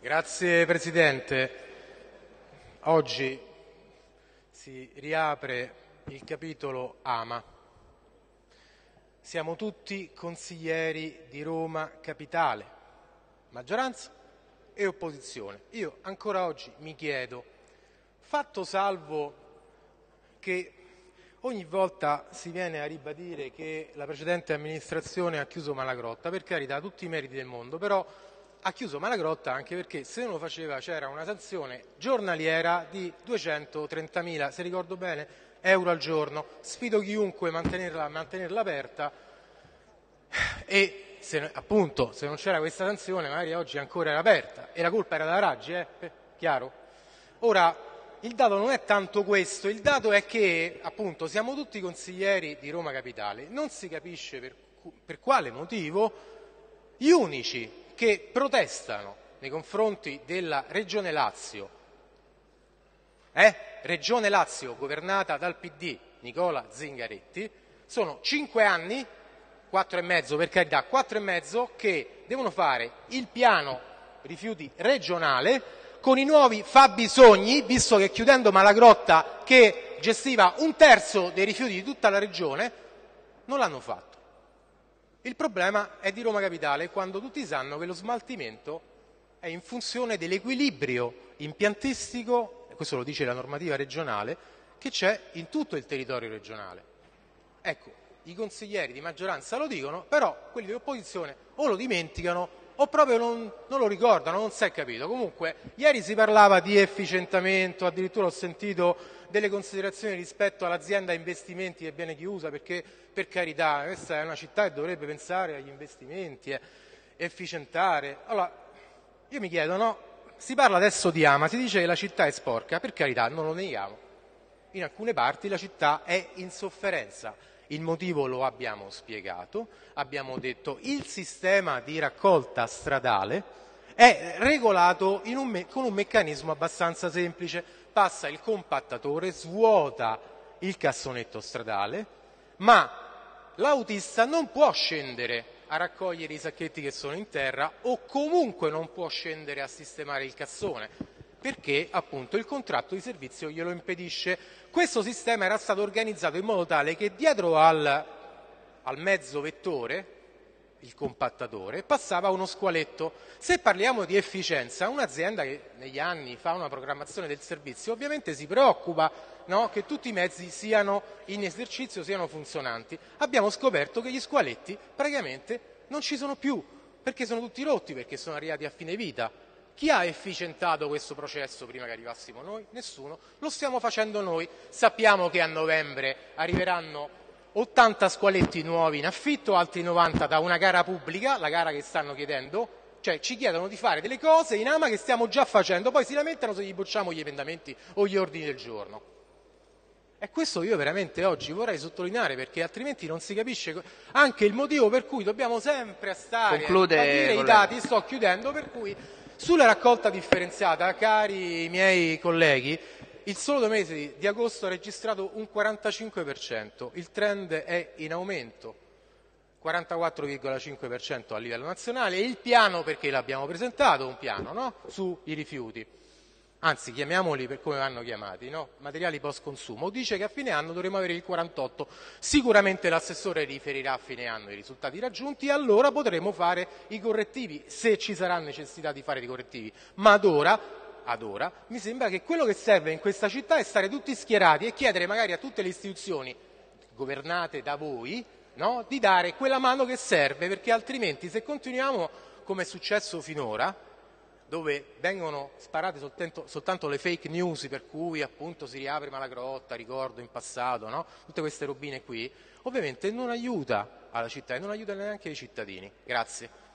Grazie Presidente. Oggi si riapre il capitolo Ama. Siamo tutti consiglieri di Roma Capitale, maggioranza e opposizione. Io ancora oggi mi chiedo, fatto salvo che ogni volta si viene a ribadire che la precedente amministrazione ha chiuso Malagrotta, per carità, tutti i meriti del mondo, però ha chiuso Malagrotta anche perché se non lo faceva c'era una sanzione giornaliera di 230.000, se ricordo bene, euro al giorno. Sfido chiunque a mantenerla, mantenerla aperta e se, appunto se non c'era questa sanzione magari oggi ancora era aperta e la colpa era da Raggi, eh? chiaro? Ora, il dato non è tanto questo, il dato è che appunto siamo tutti consiglieri di Roma Capitale, non si capisce per, per quale motivo gli unici che protestano nei confronti della Regione Lazio, eh? Regione Lazio governata dal PD Nicola Zingaretti, sono cinque anni, quattro e mezzo per carità, quattro e mezzo che devono fare il piano rifiuti regionale con i nuovi fabbisogni, visto che chiudendo Malagrotta che gestiva un terzo dei rifiuti di tutta la regione, non l'hanno fatto. Il problema è di Roma Capitale quando tutti sanno che lo smaltimento è in funzione dell'equilibrio impiantistico, questo lo dice la normativa regionale, che c'è in tutto il territorio regionale. Ecco, i consiglieri di maggioranza lo dicono, però quelli dell'opposizione o lo dimenticano o proprio non, non, lo ricordano, non si è capito. Comunque, ieri si parlava di efficientamento, addirittura ho sentito delle considerazioni rispetto all'azienda investimenti che viene chiusa perché, per carità, questa è una città che dovrebbe pensare agli investimenti, eh, efficientare. Allora, io mi chiedo, no? Si parla adesso di Ama, si dice che la città è sporca, per carità, non lo neghiamo. In alcune parti la città è in sofferenza il motivo lo abbiamo spiegato, abbiamo detto il sistema di raccolta stradale è regolato un con un meccanismo abbastanza semplice. Passa il compattatore, svuota il cassonetto stradale, ma l'autista non può scendere a raccogliere i sacchetti che sono in terra o comunque non può scendere a sistemare il cassone perché appunto il contratto di servizio glielo impedisce. Questo sistema era stato organizzato in modo tale che dietro al, al mezzo vettore, il compattatore, passava uno squaletto. Se parliamo di efficienza, un'azienda che negli anni fa una programmazione del servizio ovviamente si preoccupa no, che tutti i mezzi siano in esercizio, siano funzionanti. Abbiamo scoperto che gli squaletti praticamente non ci sono più perché sono tutti rotti, perché sono arrivati a fine vita chi ha efficientato questo processo prima che arrivassimo noi? Nessuno. Lo stiamo facendo noi. Sappiamo che a novembre arriveranno 80 squaletti nuovi in affitto, altri 90 da una gara pubblica, la gara che stanno chiedendo, cioè ci chiedono di fare delle cose in ama che stiamo già facendo, poi si lamentano se gli bocciamo gli emendamenti o gli ordini del giorno. E questo io veramente oggi vorrei sottolineare perché altrimenti non si capisce anche il motivo per cui dobbiamo sempre stare Conclude, a dire i dati, sto chiudendo, per cui sulla raccolta differenziata, cari miei colleghi, il solo mesi di agosto ha registrato un 45%, il trend è in aumento, 44,5% a livello nazionale il piano, perché l'abbiamo presentato, un piano no? sui rifiuti anzi chiamiamoli per come vanno chiamati, no? materiali post consumo, dice che a fine anno dovremo avere il 48. Sicuramente l'assessore riferirà a fine anno i risultati raggiunti e allora potremo fare i correttivi, se ci sarà necessità di fare i correttivi. Ma ad ora, ad ora mi sembra che quello che serve in questa città è stare tutti schierati e chiedere magari a tutte le istituzioni governate da voi no? di dare quella mano che serve, perché altrimenti se continuiamo come è successo finora, dove vengono sparate soltanto, soltanto, le fake news per cui appunto si riapre Malagrotta, ricordo in passato, no? tutte queste robine qui, ovviamente non aiuta alla città e non aiuta neanche i cittadini. Grazie.